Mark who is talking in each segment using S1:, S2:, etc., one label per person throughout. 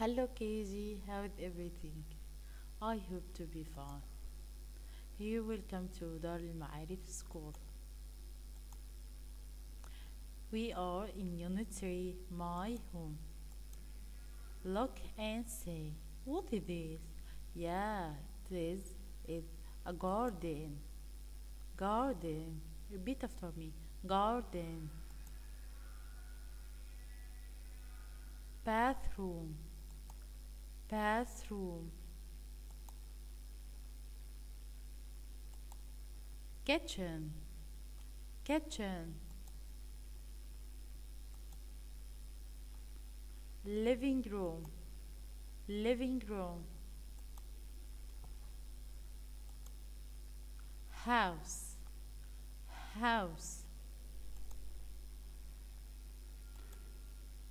S1: Hello KG, how is everything? I hope to be fine. You welcome to Dar al School. We are in Unit 3, My Home. Look and say, what is this? Yeah, this is a garden. Garden. Repeat after me. Garden. Bathroom. Bathroom. Kitchen. Kitchen. Living room. Living room. House. House.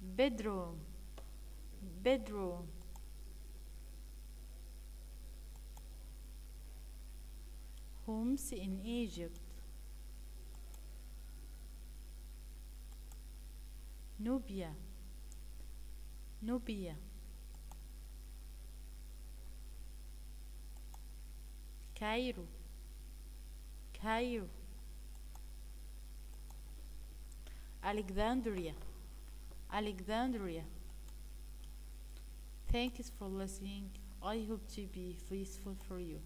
S1: Bedroom. Bedroom. Homes in Egypt. Nubia. Nubia. Cairo. Cairo. Alexandria. Alexandria. Thanks for listening. I hope to be useful for you.